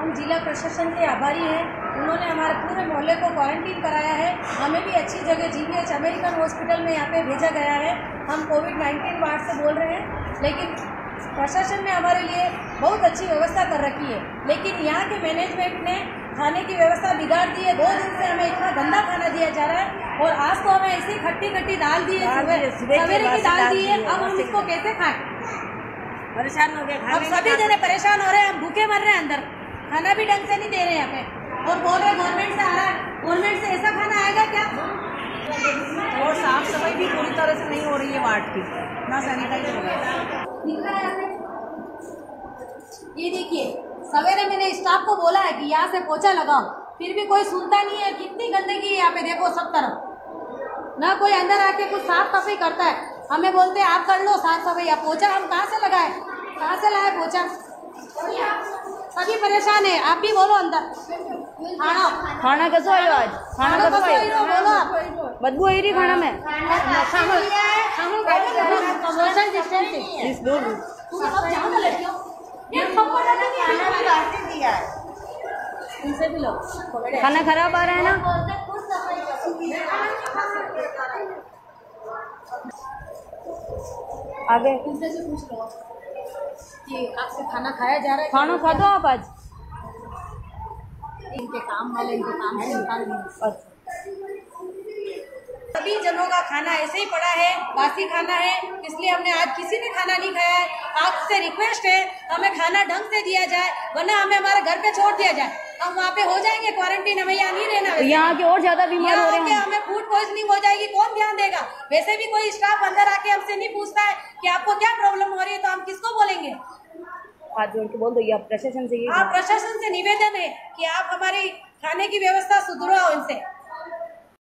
हम जिला प्रशासन के आभारी हैं। उन्होंने हमारे पूरे मोहल्ले को क्वारंटीन कराया है। हमें भी अच्छी जगह जीबीएच अमेरिकन हॉस्पिटल में यहाँ पे भेजा गया है। हम कोविड नाइन्टीन वार्ड से बोल रहे हैं। लेकिन प्रशासन ने हमारे लिए बहुत अच्छी व्यवस्था कर रखी है। लेकिन यहाँ के मैनेजमेंट ने खाने की व्यवस्था बिगाड़ दी है। दो दिन से हमें इतना गंदा खाना दिया जा रहा है और आज तो हमें ऐसी खट्टी खट्टी दाल दी है की सवेरे की दाल दाल दी है। अब हम इसको कैसे खाएँ? परेशान हो गए अब सभी जने परेशान हो रहे हैं। हम भूखे मर रहे हैं अंदर। खाना भी ढंग से नहीं दे रहे यहाँ पे और बोल रहे गवर्नमेंट से आ रहा है। गवर्नमेंट से ऐसा खाना आएगा क्या? और साफ़ सफ़ाई भी पूरी तरह से नहीं हो रही है वार्ड की। ना सैनिटाइज हो रहा है। ये देखिए सवेरे मैंने स्टाफ को बोला है कि यहाँ से पोछा लगाओ। फिर भी कोई सुनता नहीं है कितनी गंदगी है यहाँ पे देखो सब तरफ़। ना कोई अंदर आके कुछ साफ़ सफ़ाई करता है। हमें बोलते हैं आप कर लो साफ़ सफ़ाई। पोछा हम कहाँ से लगाए? कहाँ से लाए पोछा? सभी परेशान है आप भी बोलो अंदर। खाना। खाना कैसा आयो आज? खाना कैसा आयो? बोलो। आप बदबू आई रही खाना में? सोशल डिस्टेंसिंग इस दूर। है। इनसे भी लो। खाना खराब आ रहा है ना? आगे इनसे से पूछ लो। कि आपसे खाना खाया जा रहा है खाना खा दो आप आज। इनके काम वाले इनके काम निकाल अच्छा सभी जनों का खाना ऐसे ही पड़ा है बासी खाना है इसलिए हमने आज किसी ने खाना नहीं खाया है। आपसे रिक्वेस्ट है हमें खाना ढंग से दिया जाए वरना हमें हमारे घर पे छोड़ दिया जाए। हम वहाँ पे हो जाएँगे क्वारंटीन हमें यहाँ नहीं रहना। तो यहाँ के और ज़्यादा बीमार हो रहे हैं हमें। फ़ूड पॉइजनिंग हो जाएगी कौन ध्यान देगा? वैसे भी कोई स्टाफ अंदर आके हमसे नहीं पूछता है कि आपको क्या प्रॉब्लम हो रही है तो हम किसको बोलेंगे? हाथ जोड़ के बोल दो आप प्रशासन से ये आप प्रशासन से निवेदन है की आप हमारी खाने की व्यवस्था सुधरवाओ इनसे।